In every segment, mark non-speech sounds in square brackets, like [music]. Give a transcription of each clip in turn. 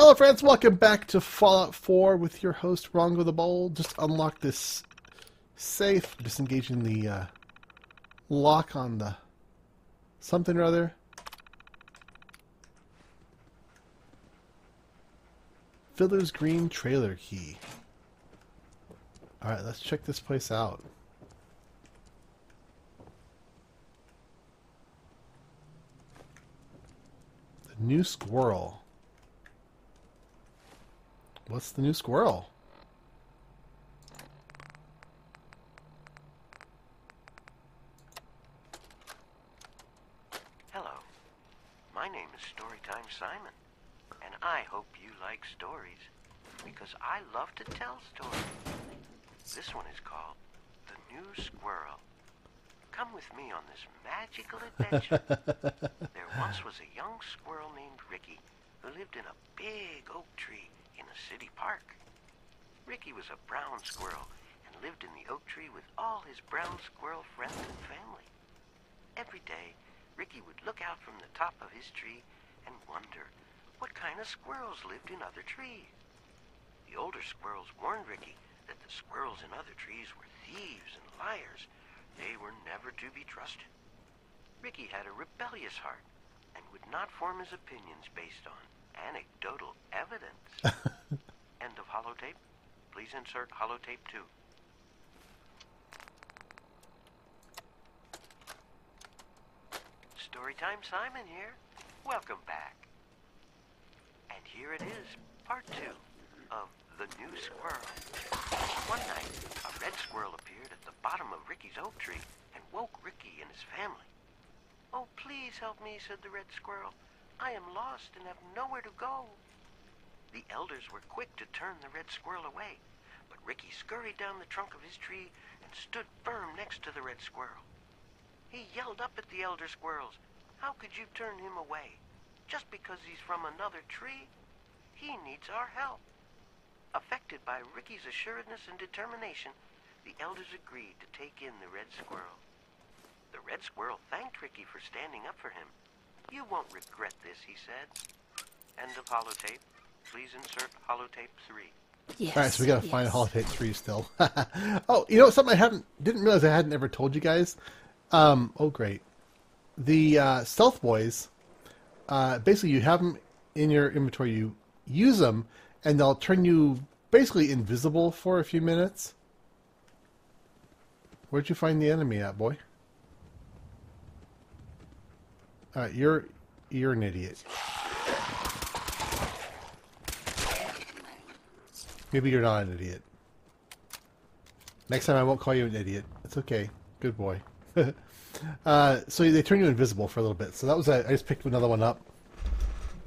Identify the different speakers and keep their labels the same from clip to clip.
Speaker 1: Hello, friends. Welcome back to Fallout 4 with your host, Rongo the Bold. Just unlock this safe, disengaging the uh, lock on the something or other. Fiddler's Green trailer key. Alright, let's check this place out. The new squirrel. What's the new squirrel?
Speaker 2: Hello. My name is Storytime Simon, and I hope you like stories because I love to tell stories. This one is called The New Squirrel. Come with me on this magical adventure. [laughs] there once was a young squirrel named Ricky who lived in a big oak tree in a city park. Ricky was a brown squirrel and lived in the oak tree with all his brown squirrel friends and family. Every day, Ricky would look out from the top of his tree and wonder what kind of squirrels lived in other trees. The older squirrels warned Ricky that the squirrels in other trees were thieves and liars. They were never to be trusted. Ricky had a rebellious heart and would not form his opinions based on anecdotal evidence. [laughs] End of holotape. Please insert holotape 2. Storytime Simon here. Welcome back. And here it is, part two of The New Squirrel. One night, a red squirrel appeared at the bottom of Ricky's oak tree and woke Ricky and his family. Oh, please help me, said the red squirrel. I am lost and have nowhere to go. The elders were quick to turn the red squirrel away, but Ricky scurried down the trunk of his tree and stood firm next to the red squirrel. He yelled up at the elder squirrels. How could you turn him away? Just because he's from another tree? He needs our help. Affected by Ricky's assuredness and determination, the elders agreed to take in the red squirrel. The red squirrel thanked Ricky for standing up for him. You won't regret this, he said. End of holotape. Please insert holotape 3.
Speaker 3: Yes.
Speaker 1: Alright, so we gotta
Speaker 3: yes.
Speaker 1: find Holotape 3 still. [laughs] oh, you know something I haven't didn't realize I hadn't ever told you guys? Um, oh great. The uh, Stealth Boys, uh, basically you have them in your inventory, you use them, and they'll turn you basically invisible for a few minutes. Where'd you find the enemy at, boy? Alright, you're you're an idiot. Maybe you're not an idiot. Next time I won't call you an idiot. It's okay. Good boy. [laughs] uh, so they turn you invisible for a little bit. So that was a, I just picked another one up.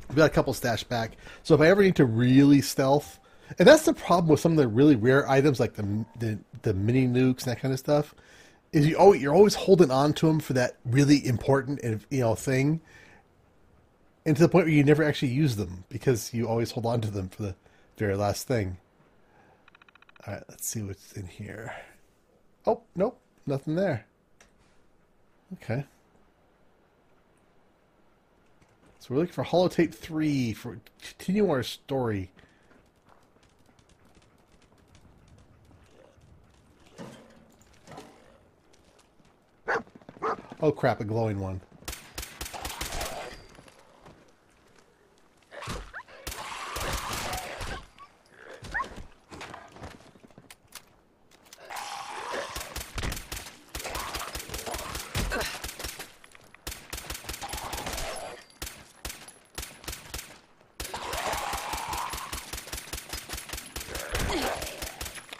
Speaker 1: We got a couple stashed back. So if I ever need to really stealth, and that's the problem with some of the really rare items like the the, the mini nukes and that kind of stuff, is you always, you're always holding on to them for that really important you know thing, and to the point where you never actually use them because you always hold on to them for the very last thing. All right, let's see what's in here. Oh, nope, nothing there. Okay. So we're looking for Holotape 3 for continue our story. Oh crap, a glowing one.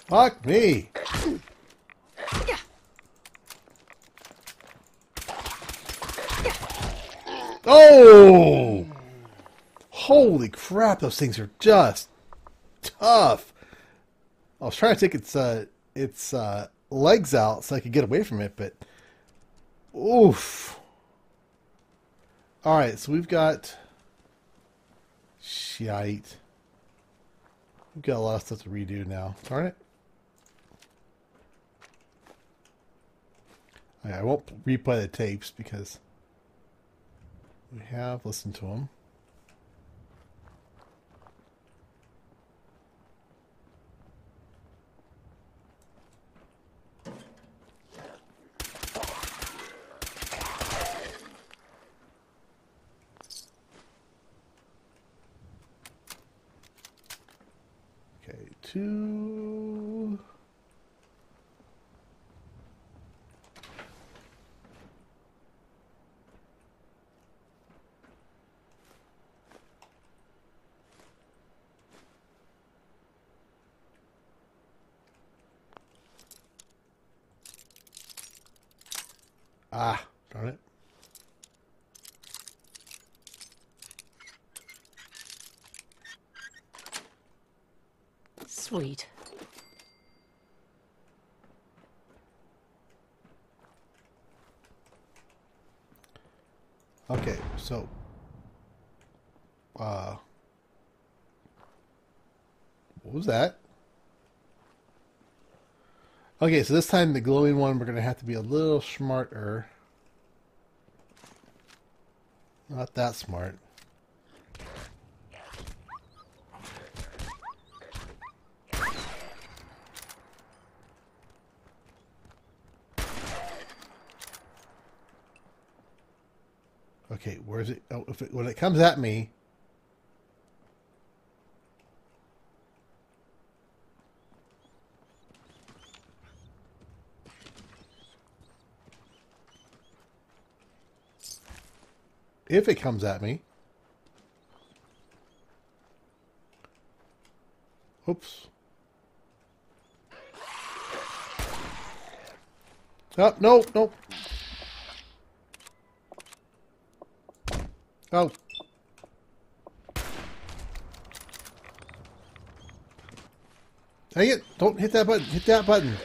Speaker 1: Fuck me! Oh! Holy crap, those things are just tough. I was trying to take its uh, its uh, legs out so I could get away from it, but oof. All right, so we've got shite. We've got a lot of stuff to redo now. Darn it. I won't replay the tapes because we have listened to him. Okay, two Ah, darn it.
Speaker 3: Sweet.
Speaker 1: Okay, so uh what was that? Okay, so this time the glowing one we're gonna have to be a little smarter. Not that smart. Okay, where's it? Oh, it, when it comes at me, if it comes at me, oops. Oh, no, no. Oh. Dang it! Don't hit that button. Hit that button.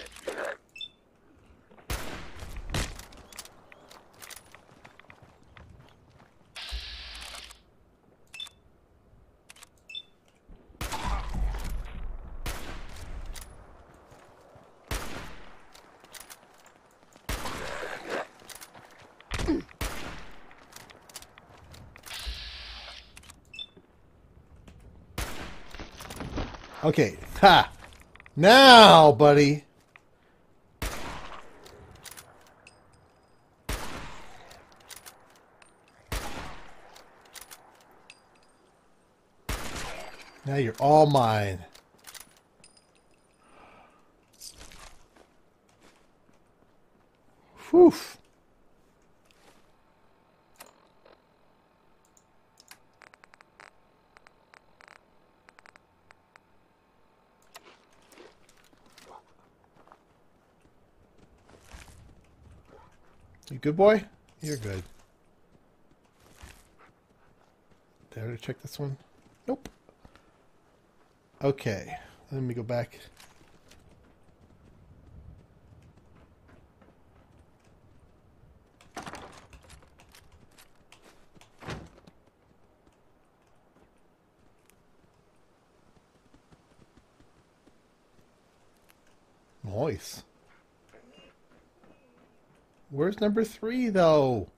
Speaker 1: Okay. Ha! Now, buddy. Now you're all mine. You good boy? You're good. I already check this one? Nope. Okay. Let me go back. Nice. Where's number three, though?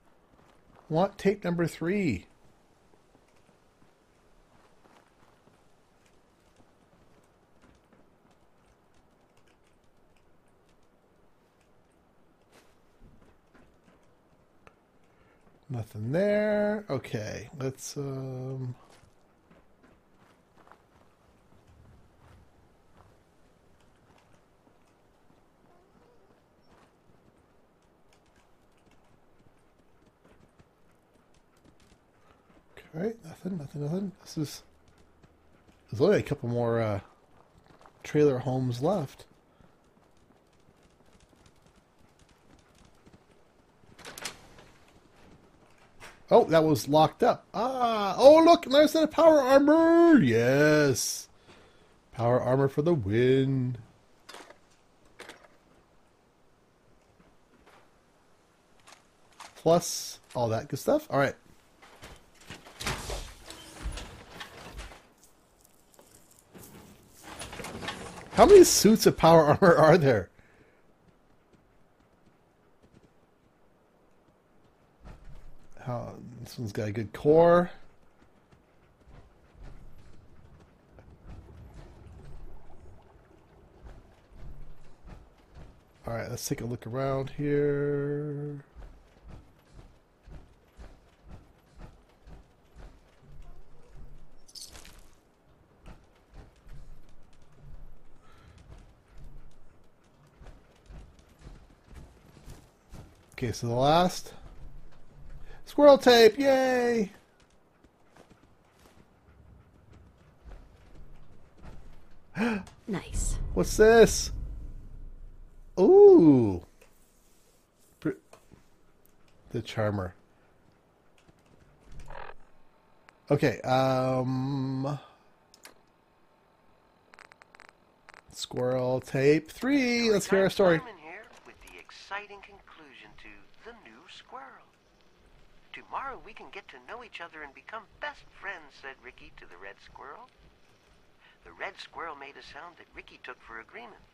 Speaker 1: Want tape number three? Nothing there. Okay, let's um. Okay, nothing, nothing, nothing. This is. There's only a couple more uh, trailer homes left. Oh, that was locked up. Ah, oh look, there's that power armor. Yes, power armor for the win. Plus all that good stuff. All right. How many suits of power [laughs] armor are there? How, this one's got a good core. All right, let's take a look around here. Okay, so the last squirrel tape, yay!
Speaker 3: Nice.
Speaker 1: What's this? Ooh. The charmer. Okay, um Squirrel tape 3. Let's hear our story.
Speaker 2: Simon here with the exciting conclusion to The New Squirrel. Tomorrow we can get to know each other and become best friends, said Ricky to the red squirrel. The red squirrel made a sound that Ricky took for agreement,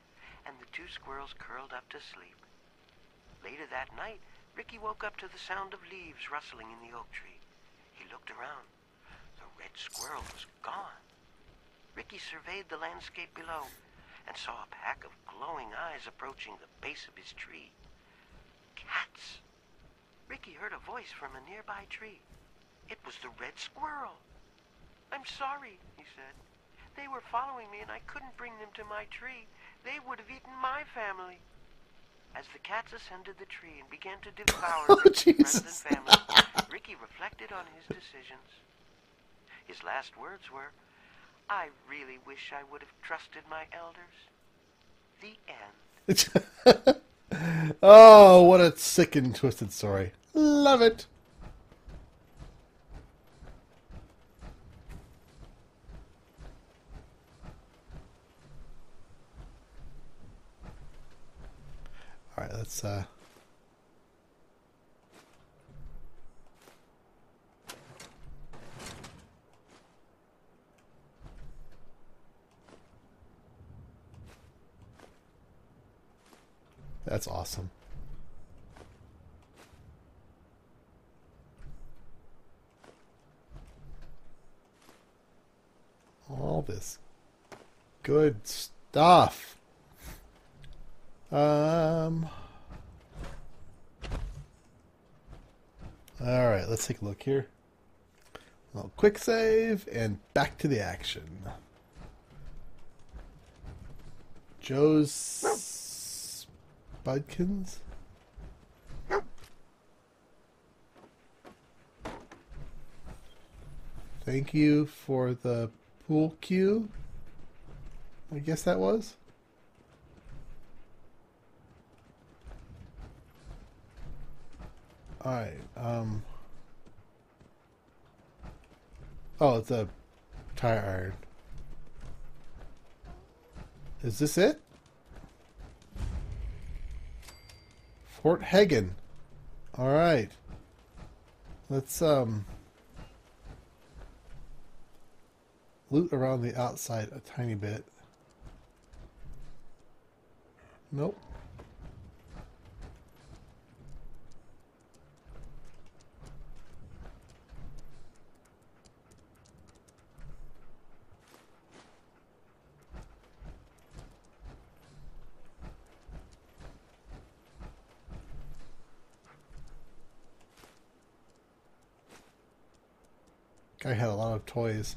Speaker 2: and the two squirrels curled up to sleep. Later that night, Ricky woke up to the sound of leaves rustling in the oak tree. He looked around. The red squirrel was gone. Ricky surveyed the landscape below and saw a pack of glowing eyes approaching the base of his tree. Cats! Ricky heard a voice from a nearby tree. It was the red squirrel. I'm sorry, he said. They were following me and I couldn't bring them to my tree. They would have eaten my family. As the cats ascended the tree and began to devour [laughs]
Speaker 1: Oh,
Speaker 2: friends and family, [laughs] Ricky reflected on his decisions. His last words were, I really wish I would have trusted my elders. The end. [laughs]
Speaker 1: oh, what a sick and twisted story. Love it. All right, let's uh That's awesome. All this good stuff. Um. All right, let's take a look here. Little quick save and back to the action. Joe's Budkins. Thank you for the pool cue. I guess that was. Alright, um. Oh, it's a tire iron. Is this it? Fort Hagen. Alright. Let's, um. Loot around the outside a tiny bit. Nope. Guy had a lot of toys.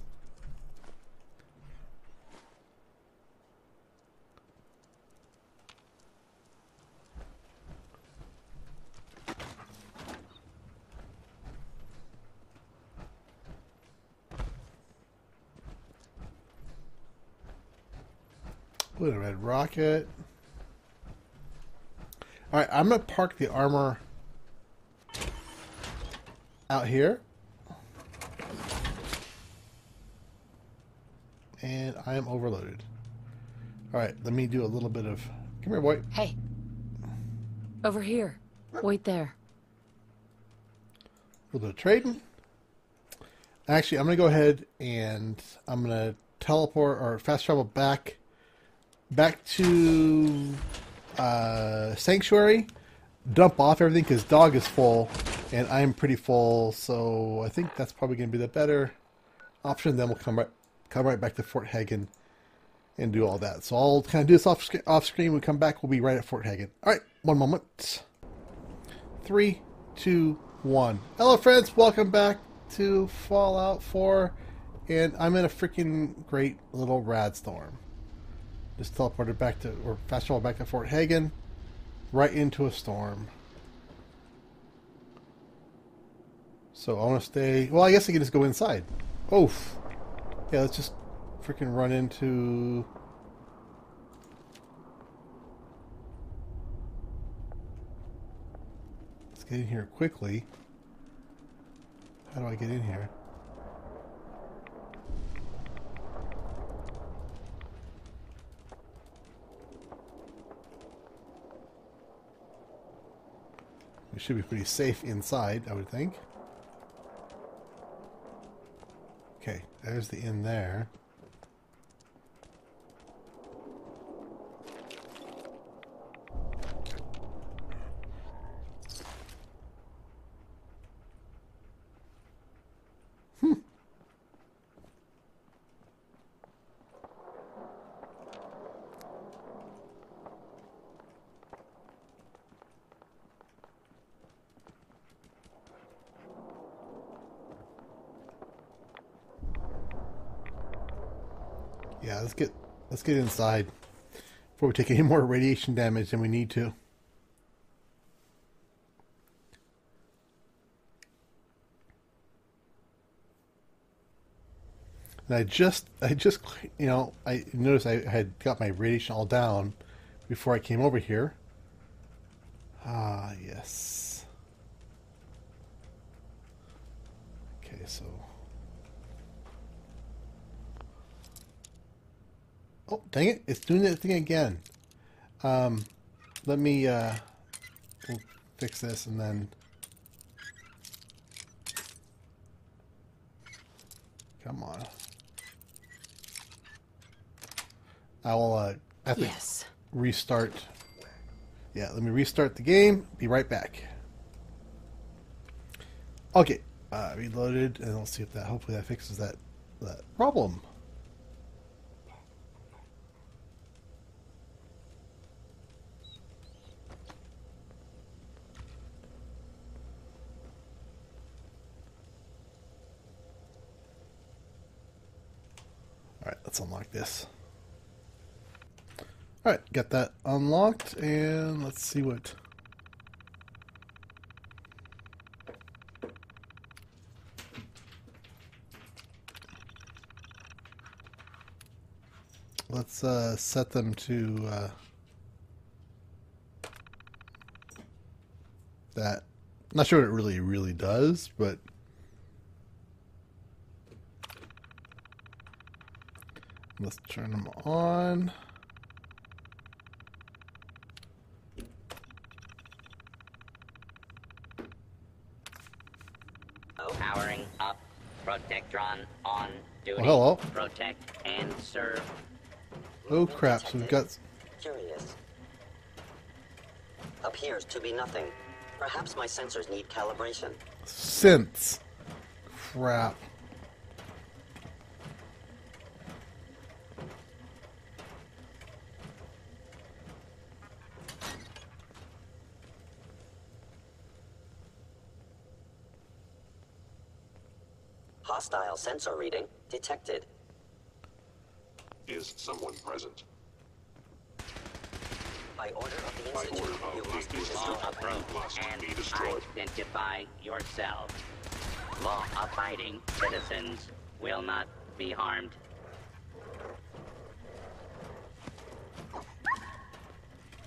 Speaker 1: With a red rocket. Alright, I'm gonna park the armor out here. And I am overloaded. Alright, let me do a little bit of come here boy.
Speaker 3: Hey. Over here. Wait there.
Speaker 1: A little bit of trading. Actually, I'm gonna go ahead and I'm gonna teleport or fast travel back back to uh, Sanctuary, dump off everything because dog is full and I'm pretty full, so I think that's probably gonna be the better option. Then we'll come right come right back to Fort Hagen and do all that. So I'll kind of do this off sc- off screen. We come back, we'll be right at Fort Hagen. All right, one moment. Three, two, one. Hello, friends. Welcome back to Fallout 4, and I'm in a freaking great little rad storm. Just teleported back to, or fast travel back to Fort Hagen, right into a storm. So I want to stay. Well, I guess I can just go inside. Oof. Yeah, let's just freaking run into. Let's get in here quickly. How do I get in here? We should be pretty safe inside, I would think. There's the inn there. Yeah, let's get let's get inside before we take any more radiation damage than we need to. And I just I just you know I noticed I had got my radiation all down before I came over here. Ah, yes. Okay, so Oh, dang it. It's doing that thing again. Um, let me, uh, we'll fix this and then... Come on. I will, uh, I think
Speaker 3: Yes.
Speaker 1: restart. Yeah, let me restart the game. Be right back. Okay, uh, reloaded, and we'll see if that, hopefully that fixes that, that problem. Alright, let's unlock Alright, got that unlocked, and let's see what... Let's uh, set them to uh, that. Not sure what it really, really does, but let's turn them on.
Speaker 4: Oh powering up. Protectron on duty.
Speaker 1: Well, hello.
Speaker 4: Protect and serve.
Speaker 1: Oh crap! So we've got
Speaker 5: Curious. Appears to be nothing. Perhaps my sensors need calibration.
Speaker 1: synths. Crap.
Speaker 5: Hostile sensor reading detected.
Speaker 6: Is someone present?
Speaker 5: By order of the
Speaker 6: By
Speaker 5: Institute,
Speaker 6: of
Speaker 5: you must be destroyed.
Speaker 4: Law approach and
Speaker 6: be destroyed.
Speaker 4: identify yourself. Law-abiding citizens will not be harmed.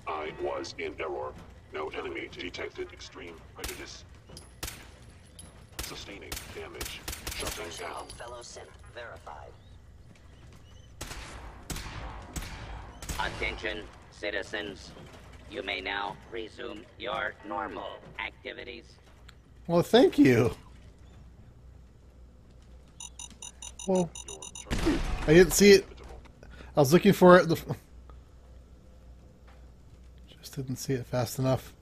Speaker 6: I was in error. No enemy detected. Extreme prejudice. Sustaining damage. Shutting down.
Speaker 5: Fellow synth verified.
Speaker 4: Attention, citizens. You may now resume your normal activities.
Speaker 1: Well, thank you. Well, I didn't see it. I was looking for it. The... [laughs] Just didn't see it fast enough.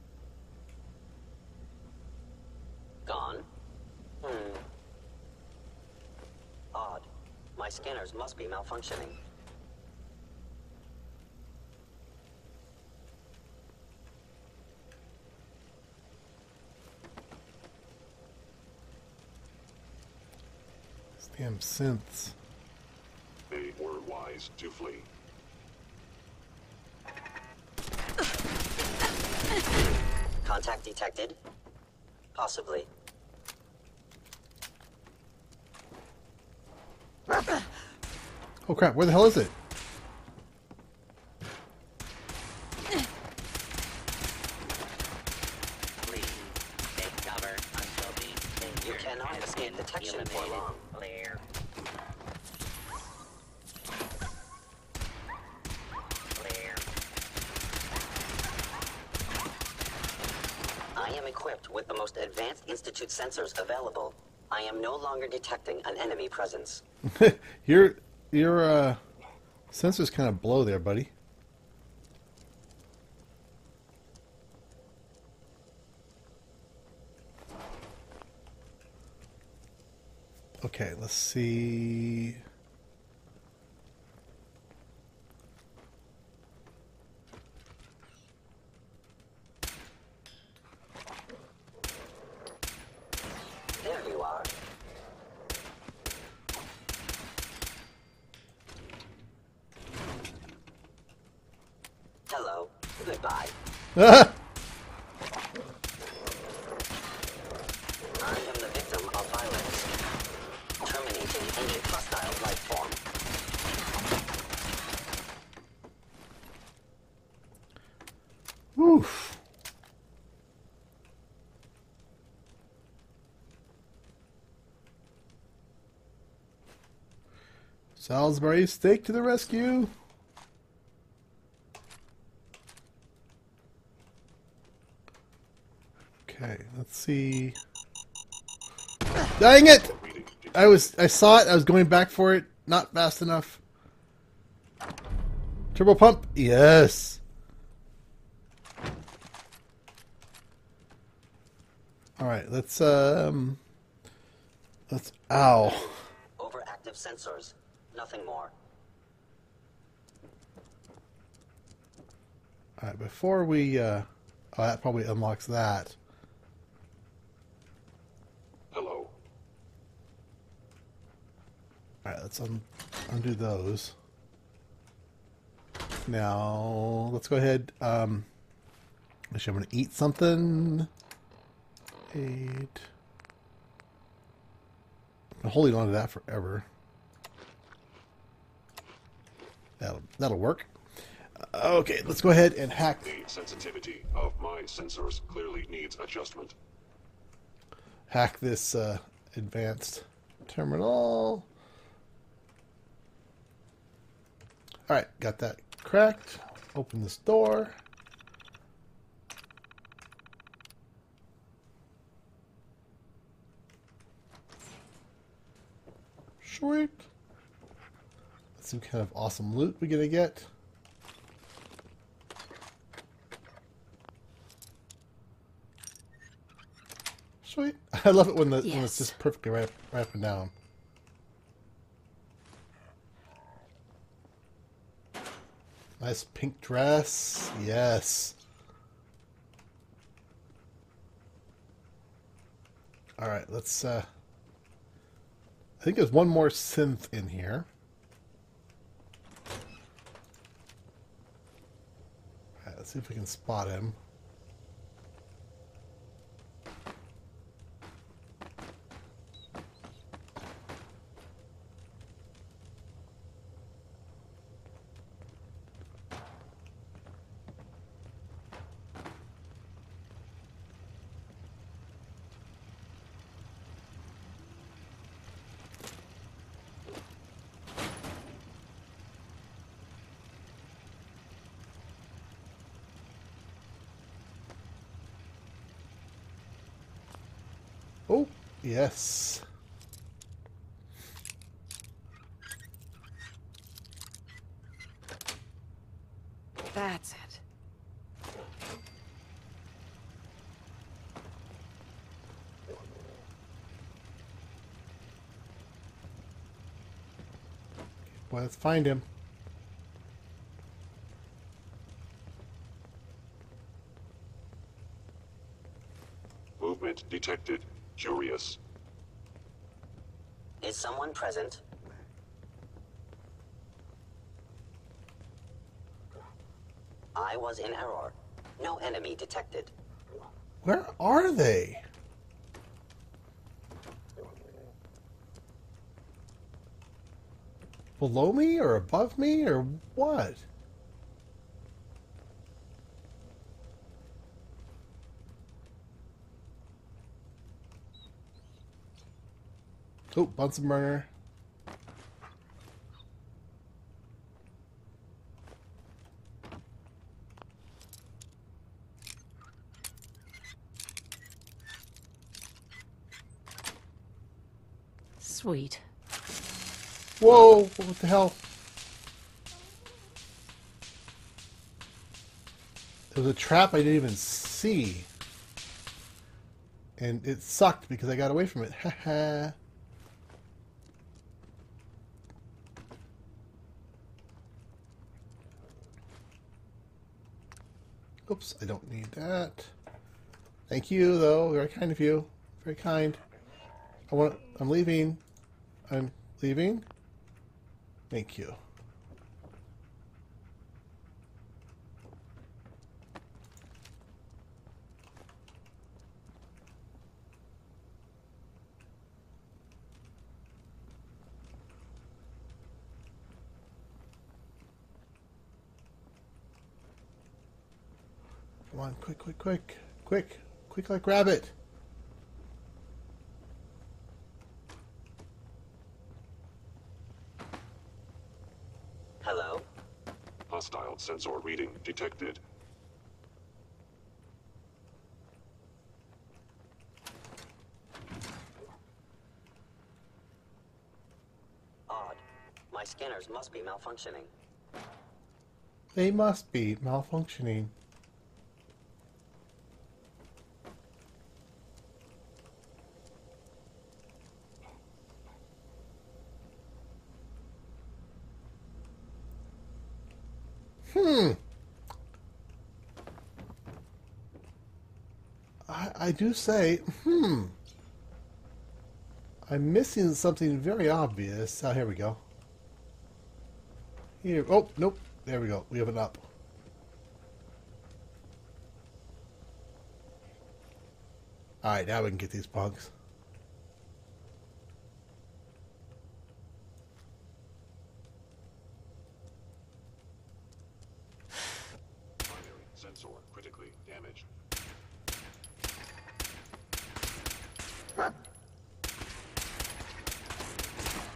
Speaker 5: scanners must be malfunctioning.
Speaker 1: It's damn synths.
Speaker 6: They were wise to flee.
Speaker 5: Contact detected? Possibly.
Speaker 1: Oh crap, where the hell is it?
Speaker 4: Please take cover until the danger
Speaker 5: You cannot
Speaker 4: has
Speaker 5: escape detection for
Speaker 4: eliminated.
Speaker 5: long.
Speaker 4: Clear. Clear.
Speaker 5: I am equipped with the most advanced Institute sensors available. I am no longer detecting an enemy presence. [laughs]
Speaker 1: your your uh, sensors kind of blow there, buddy. Okay, let's see.
Speaker 5: There you are. Hello. Goodbye.
Speaker 1: Ah!
Speaker 5: I am the victim of violence. Terminating any hostile life
Speaker 1: Salisbury steak to the rescue. Okay, let's see. Dang it! I was I saw it, I was going back for it, not fast enough. Turbo pump? Yes. Alright, let's um let's ow.
Speaker 5: Overactive sensors. Nothing more.
Speaker 1: Alright, before we uh oh that probably unlocks that.
Speaker 6: Hello.
Speaker 1: Alright, let's un- undo those. Now let's go ahead. Um actually I'm gonna eat something. Eight. I'm holding on to that forever. That'll that'll work. Okay, let's go ahead and hack
Speaker 6: The sensitivity of my sensors clearly needs adjustment.
Speaker 1: hack this uh, advanced terminal. All right, got that cracked. Open this door. Sweet. Let's see what kind of awesome loot we're gonna get. Sweet. [laughs] I love it when the when it's just perfectly wrap, wrapping down. Nice pink dress. Yes. All right, let's uh I think there's one more synth in here. Let's see if we can spot him. Oh, yes.
Speaker 3: That's it.
Speaker 1: Well, let's find him.
Speaker 6: Movement detected. Curious.
Speaker 5: Someone present? I was in error. No enemy detected.
Speaker 1: Where are they? below me or above me or what? Oh, Bunsen burner.
Speaker 3: Sweet.
Speaker 1: Whoa! What the hell? There was a trap I didn't even see. And it sucked because I got away from it. [laughs] Haha. Oops, I don't need that. Thank you, though. Very kind of you. Very kind. I want. I'm leaving. I'm leaving. Thank you. Quick, quick, quick, quick, quick like rabbit.
Speaker 5: Hello?
Speaker 6: Hostile sensor reading detected.
Speaker 5: Odd. My scanners must be malfunctioning.
Speaker 1: They must be malfunctioning. Hmm. I, I do say, hmm. I'm missing something very obvious. Oh, here we go. Here. Oh, nope. There we go. We have an up. Alright, now we can get these punks.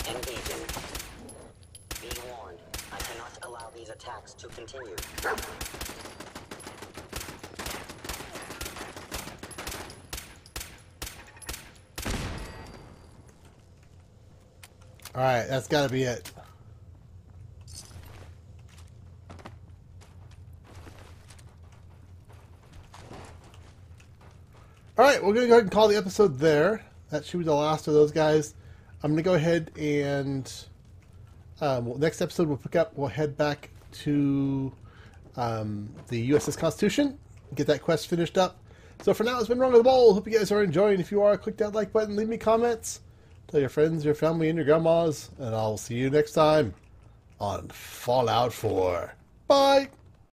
Speaker 5: Engaging. Be warned. I cannot allow these attacks to continue.
Speaker 1: Alright, that's gotta be it. We're gonna go ahead and call the episode there. That should be the last of those guys. I'm gonna go ahead and um, well, next episode we'll pick up. We'll head back to um, the USS Constitution, get that quest finished up. So for now, it's been Rongo the Bold. Hope you guys are enjoying. If you are, click that like button, leave me comments, tell your friends, your family, and your grandmas, and I'll see you next time on Fallout 4. Bye.